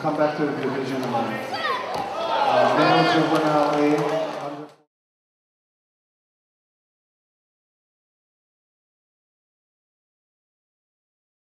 come back to the division. Uh, male juvenile A.